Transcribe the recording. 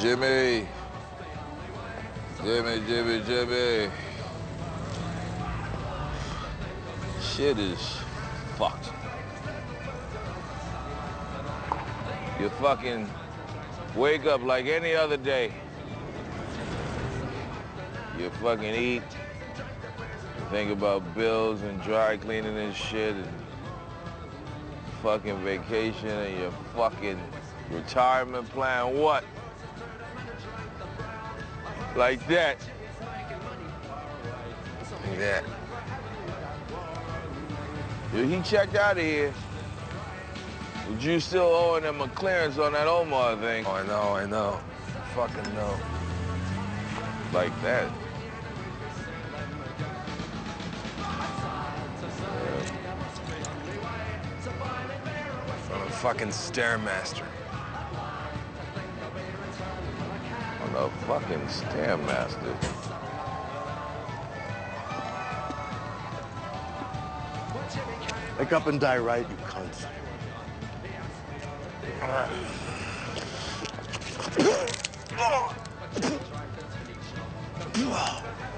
Jimmy. Jimmy, Jimmy, Jimmy. Shit is fucked. You fucking wake up like any other day. You fucking eat. You think about bills and dry cleaning and shit and fucking vacation and your fucking retirement plan. What? Like that. Like that. Yo, he checked out of here. But you still owing him a clearance on that Omar thing. Oh, I know, I know. Fucking know. Like that. I'm a fucking stairmaster. the fucking Stairmaster. Wake up and die right, you cunt. Oh.